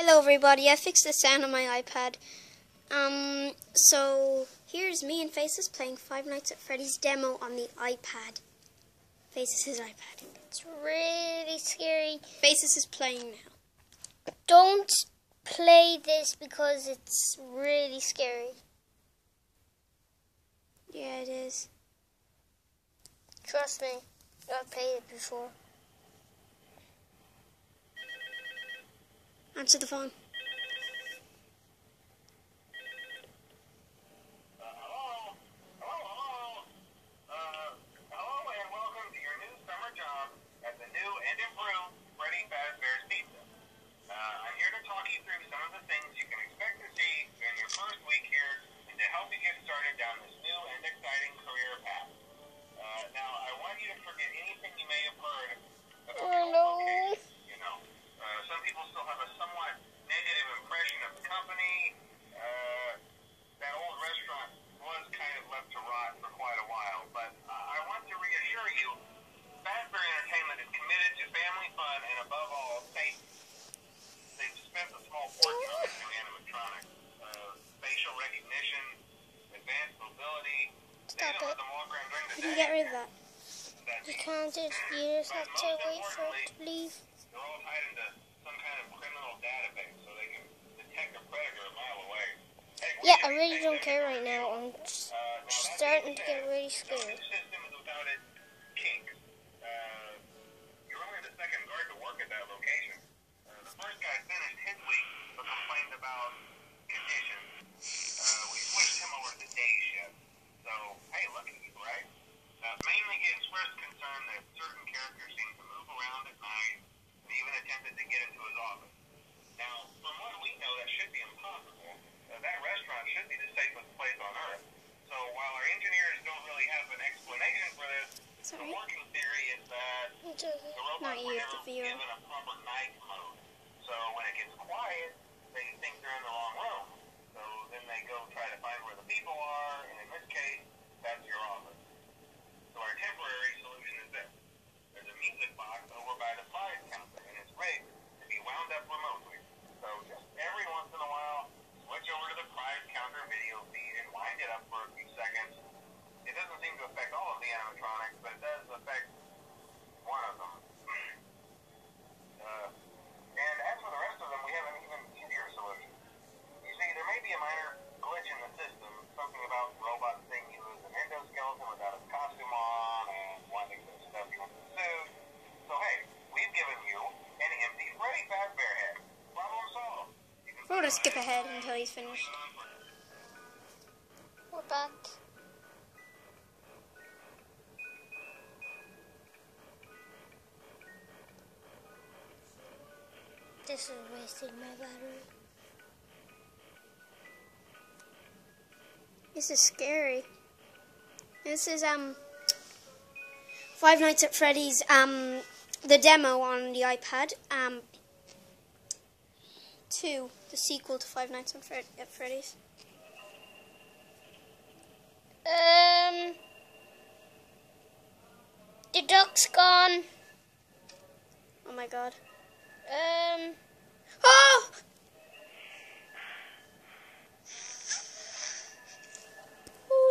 Hello everybody, I fixed the sound on my iPad. Um, so here's me and Faces playing Five Nights at Freddy's demo on the iPad. Faces iPad. It's really scary. Faces is playing now. Don't play this because it's really scary. Yeah, it is. Trust me, I've played it before. Answer the phone. Hello? Hello, hello? Uh, hello and welcome to your new summer job at the new and improved Freddy Fazbear's Pizza. Uh, I'm here to talk you through some of the things you can expect to see during your first week here and to help you get started down this new and exciting career path. Uh, now, I want you to forget anything you may have heard about Oh, the no. old location. You know, uh, some people still have a somewhat negative impression of the company. Uh, that old restaurant was kind of left to rot for quite a while, but uh, I want to reassure you, Fazbear Entertainment is committed to family fun and above all, safety. They've spent a small fortune on new animatronics, uh, facial recognition, advanced mobility. They Stop it. let them walk around during the You can get rid of that. You can't just, you just have to wait for it to leave. they're all tied into some kind of criminal database so they can detect a predator a mile away. Hey, we Yeah, I really don't care right now. I'm just Uh, that starting to get really scared. new system is without its kinks. Uh, you're only the second guard to work at that location. Uh, the first guy finished his week but complained about conditions. Uh, we switched him over to the day shift. So, hey, look at you, right? Uh, mainly he expressed concern that certain characters seem to move around at night and even attempted to get into his office. Now, from what we know, that should be impossible. Uh, that restaurant should be the safest place on earth. So while our engineers don't really have an explanation for this, the Sorry. working theory is that It's okay. the Not were you, never the viewer. given a proper night mode. So when it gets quiet, they think they're in the wrong room. So then they go try to find where the people are, and in this case, that's your office. So our temporary solution is this. There's a music box over by the prize counter, and it's rigged to be wound up remotely. So just every once in a while, switch over to the prize counter video feed and wind it up for a few seconds. It doesn't seem to affect all of the animatronics, but it does affect one of them. Uh, and as for the rest of them, we have an even easier solution. You see, there may be a minor glitch in the system, something about robots thinking he was an endoskeleton without his costume on and wanting to stuff you into the suit. So hey, we've given you an empty Freddy Fazbear head. Problem solved. You can We're gonna skip ahead until he's finished. We're back. This is wasting my battery. This is scary. This is um Five Nights at Freddy's um the demo on the iPad. Um two, the sequel to Five Nights on Fred- at Freddy's. Um, the duck's gone. Oh my god. Um, Oh!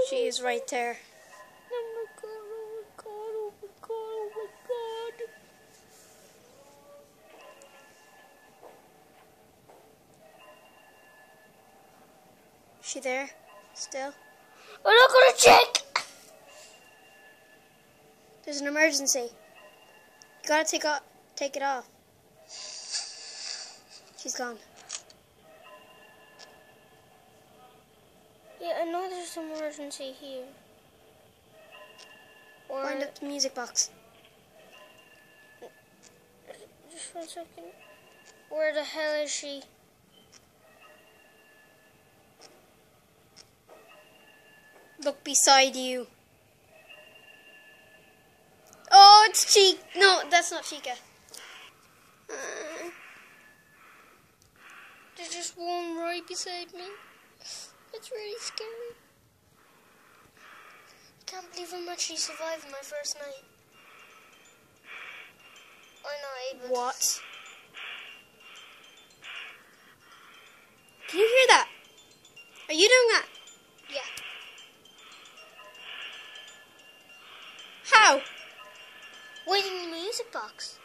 She is right there. She there? Still? I'm not gonna check. There's an emergency. You gotta take off take it off. She's gone. Yeah, I know there's an emergency here. Or Wind up the music box. just one second. Where the hell is she? Look beside you. Oh, it's Chica. No, that's not Chica. Uh, There's just one right beside me. It's really scary. Can't believe how much she survived my first night. I'm not able. what? Waiting in the music box.